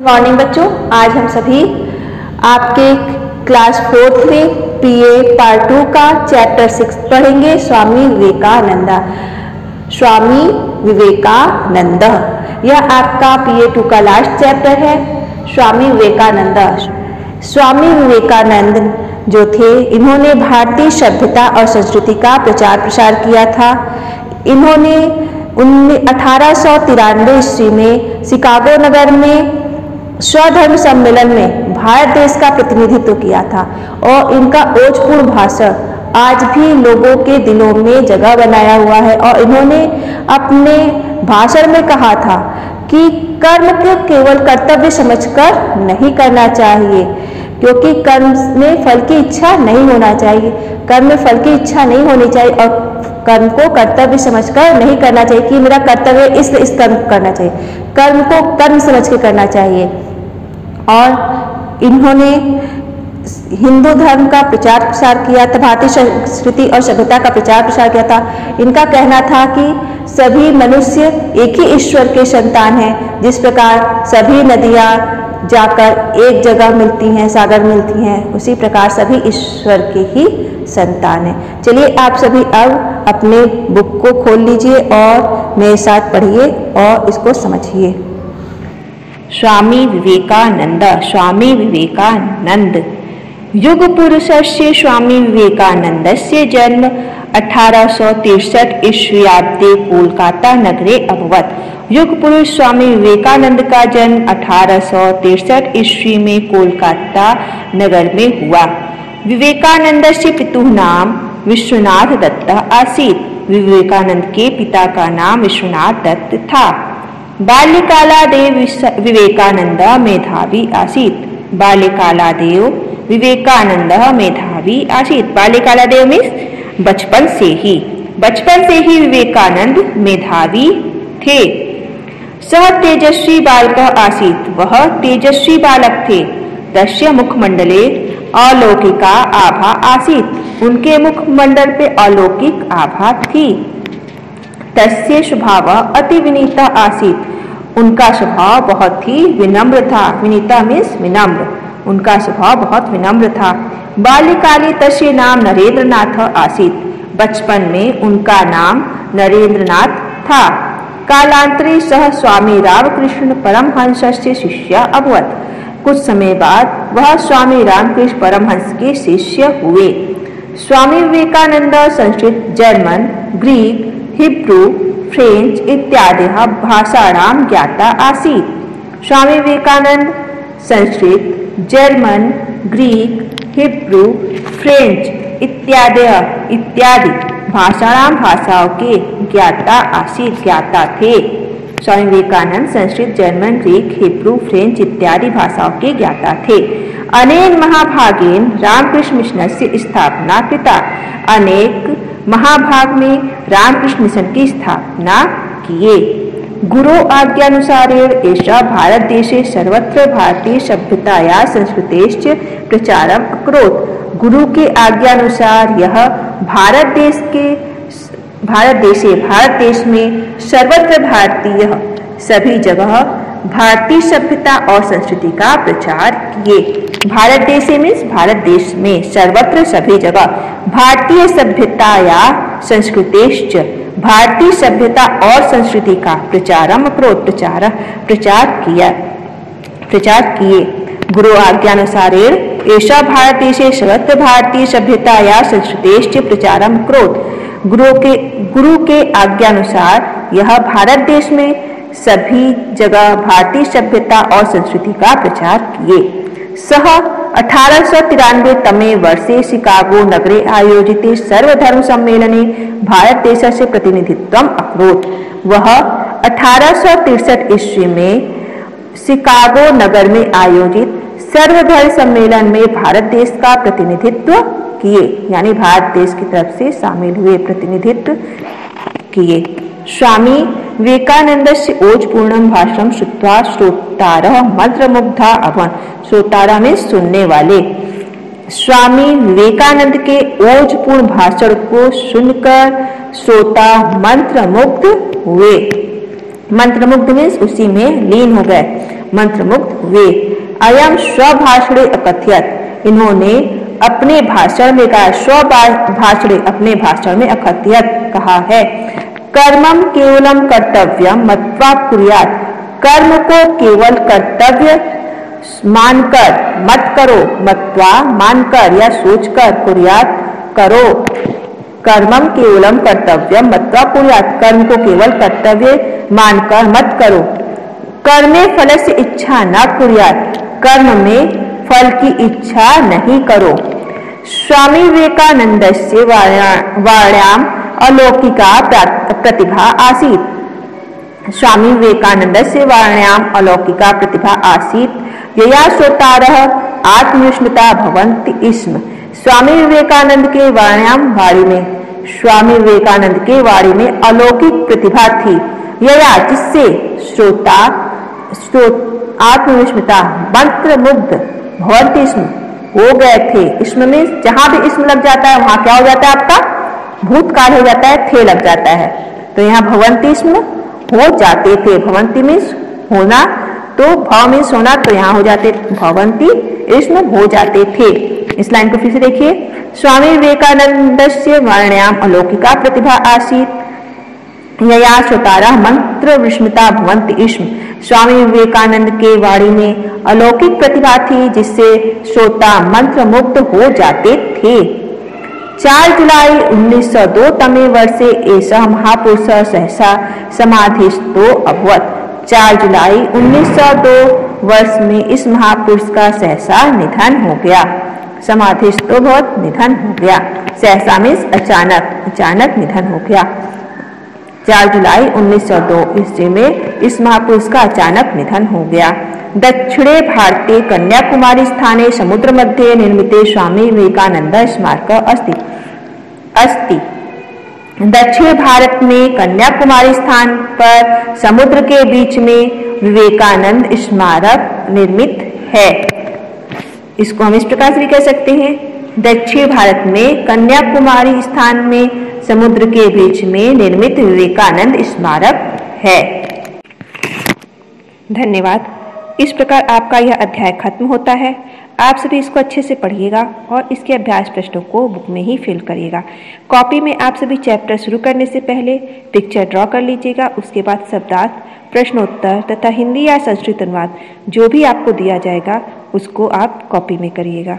Morning बच्चों। आज हम सभी आपके क्लास फोर्थ में पीए पार्ट टू का चैप्टर सिक्स पढ़ेंगे, स्वामी विवेकानंदा। स्वामी विवेकानंद। यह आपका पीए टू का लास्ट चैप्टर है, स्वामी विवेकानंद। स्वामी विवेकानंद जो थे, इन्होंने भारतीय सभ्यता और संस्कृति का प्रचार प्रसार किया था। इन्होंने अठारह सौ तिरानवे ईस्वी में शिकागो नगर में स्वधर्म सम्मेलन में भारत देश का प्रतिनिधित्व किया था और इनका ओजपूर्ण भाषण आज भी लोगों के दिलों में जगह बनाया हुआ है और इन्होंने अपने भाषण में कहा था कि कर्म को केवल कर्तव्य समझकर नहीं करना चाहिए, क्योंकि कर्म में फल की इच्छा नहीं होना चाहिए। कर्म में फल की इच्छा नहीं होनी चाहिए और कर्म को कर्तव्य समझकर नहीं करना चाहिए कि मेरा कर्तव्य इसलिए इस कर्म करना चाहिए। कर्म को कर्म समझ के करना चाहिए। और इन्होंने हिंदू धर्म का प्रचार प्रसार किया था, भारतीय संस्कृति और सभ्यता का प्रचार प्रसार किया था। इनका कहना था कि सभी मनुष्य एक ही ईश्वर के संतान हैं, जिस प्रकार सभी नदियाँ जाकर एक जगह मिलती हैं, सागर मिलती हैं, उसी प्रकार सभी ईश्वर के ही संतान हैं। चलिए आप सभी अब अपने बुक को खोल लीजिए और मेरे साथ पढ़िए और इसको समझिए। स्वामी विवेकानंद स्वामी विवेकानंद। युग पुरुष से स्वामी विवेकानंद से जन्म अठारह सौ तिरसठ कोलकाता नगरे अभवत। युग पुरुष स्वामी विवेकानंद का जन्म अठारह सौ तिरसठ ईस्वी में कोलकाता नगर में हुआ। विवेकानंद से पितु नाम विश्वनाथ दत्त आसित। विवेकानंद के पिता का नाम विश्वनाथ दत्त था। बाल्यकालादेव विवेकानंद मेधावी आसीत् बाल्यकालादेव विवेकानंद मेधावी आसीत् बाल्यकालादेव मीन्स बचपन से ही बचपन से ही विवेकानंद मेधावी थे सह तेजस्वी बालक आसीत वह तेजस्वी बालक थे तस्य मुखमंडले अलौकिका आभा आसीत उनके मुखमंडल पे अलौकिक आभा थी तस्य स्वभाव अति विनीता आसित। उनका स्वभाव बहुत ही विनम्र था। विनीता मीन्स विनम्र। उनका स्वभाव बहुत विनम्र था। बाल्यकाले तस्य नाम नरेंद्र नाथ आसित। बचपन में उनका नाम नरेंद्र नाथ था। कालांतरे सह स्वामी रामकृष्ण परमहंस से शिष्य अभवत। कुछ समय बाद वह स्वामी रामकृष्ण परमहंस के शिष्य हुए। Swami Vivekananda Sanskrit, German, Greek Hebrew, French इत्यादि भाषाणां ज्ञाता आसीत्. Swami Vivekananda, Sanskrit, German, Greek, Hebrew, French इत्यादि इत्यादि भाषाणां भाषाओं के ज्ञाता आसीत, ज्ञाता थे. Swami Vivekananda, Sanskrit, German, Greek, Hebrew, French इत्यादि भाषाओं के ज्ञाता थे। अनेक महाभागेन रामकृष्ण मिशन से स्थापना कृता अनेक महाभाग में रामकृष्ण मिशन की स्थापना किए। गुरु आज्ञानुसारेण भारत देशे सर्वत्र भारतीय सभ्यता या संस्कृति प्रचारम अक्रोत। गुरु के आज्ञानुसार यह भारत देश के भारत देशे, भारत देश में सर्वत्र भारतीय सभी जगह भारतीय सभ्यता और संस्कृति का प्रचार किए। भारत देश मीन्स भारत देश में सर्वत्र सभी जगह भारतीय सभ्यता या संस्कृति भारतीय सभ्यता और संस्कृति का प्रचारम प्रोत प्रचार प्रचार किया, प्रचार किए। गुरु आज्ञानुसार ऐसा भारत देश सर्वत्र भारतीय सभ्यता या संस्कृति प्रचारम क्रोध। गुरु के गुरु के आज्ञानुसार यह भारत देश में सभी जगह भारतीय सभ्यता और संस्कृति का प्रचार किए। सह अठारह तमे वर्षे शिकागो नगरे आयोजित सर्वधर्म सम्मेलने भारत देश से प्रतिनिधित्व अकरोत्। वह अठारह ईस्वी में शिकागो नगर में आयोजित सर्वधर्म सम्मेलन में भारत देश का प्रतिनिधित्व किए, यानी भारत देश की तरफ़ से शामिल हुए प्रतिनिधित्व किए। स्वामी विवेकानंद से ओजपूर्ण भाषण श्रुवा श्रोतार मंत्रमुग्धा अभन श्रोतारा में सुनने वाले। स्वामी विवेकानंद के ओजपूर्ण भाषण को सुनकर श्रोता मंत्र मुग्ध हुए। मंत्र मुग्ध मीन्स उसी में लीन हो गए। मंत्रमुग्ध हुए। अयम स्वभाषणे अकथ्यत। इन्होंने अपने भाषण में कहा स्वभाषणे अपने भाषण में अकथ्यत कहा है। कर्मम केवलम कर्तव्यम मत्वा कुरियात। कर्म को केवल कर्तव्य, मानकर, मत करो, मत्वा मानकर या सोचकर कुरियात, करो। कर्मम केवलम कर्तव्य मत्वा कुरियात। कर्म को केवल कर्तव्य, मानकर, मत करो। कर्मे फल से इच्छा न कुरियात। कर्म में फल की इच्छा नहीं करो। स्वामी विवेकानंद से वाण्याम अलौकिका प्रतिभा आसीत। स्वामी विवेकानंद से वाण्याम अलौकिका प्रतिभा आसीत। यया श्रोतारः आत्मविस्मृता भवंति इसम। स्वामी विवेकानंद के वाण्याम वाणी में स्वामी विवेकानंद के वाणी में अलौकिक प्रतिभा थी। यया जिससे श्रोता आत्मविस्मृता मंत्र मुग्ध भवंती इसम। हो गए थे। इसम में जहाँ भी इसम लग जाता है, वहाँ क्या हो जाता है आपका? भूतकाल हो जाता है थे लग जाता है। तो यहाँ भवंती इसम हो जाते थे। भवंती में होना तो भाव में सोना तो यहाँ हो जाते भवंती इसमें हो जाते थे। इस लाइन को फिर से देखिए। स्वामी विवेकानंद से वर्ण्याम अलौकिका प्रतिभा आसित। यया श्रोतारा मंत्र विस्मृता भवंत इष्म स्वामी विवेकानंद के वाणी में अलौकिक प्रतिभा थी, जिससे श्रोता मंत्र मुक्त हो जाते थे। 4 जुलाई 1902 तमे वर्षे ऐसा महापुरुष सहसा समाधिस्थो अभवत। चार जुलाई 1902 वर्ष में इस महापुरुष का सहसा निधन हो गया। समाधि तो बहुत निधन हो गया। सहसा में अचानक अचानक निधन हो गया। चार जुलाई 1902 ईस्वी में इस महापुरुष का अचानक निधन हो गया। दक्षिणे भारतीय कन्याकुमारी स्थाने समुद्र मध्य निर्मित स्वामी विवेकानंद स्मारक अस्ति। अस्ति। दक्षिण भारत में कन्याकुमारी स्थान पर समुद्र के बीच में विवेकानंद स्मारक निर्मित है। इसको हम इस प्रकार से भी कह सकते हैं, दक्षिण भारत में कन्याकुमारी स्थान में समुद्र के बीच में निर्मित विवेकानंद स्मारक है। धन्यवाद। इस प्रकार आपका यह अध्याय खत्म होता है। आप सभी इसको अच्छे से पढ़िएगा और इसके अभ्यास प्रश्नों को बुक में ही फिल करिएगा। कॉपी में आप सभी चैप्टर शुरू करने से पहले पिक्चर ड्रॉ कर लीजिएगा। उसके बाद शब्दार्थ, प्रश्नोत्तर तथा हिंदी या संस्कृत अनुवाद जो भी आपको दिया जाएगा, उसको आप कॉपी में करिएगा।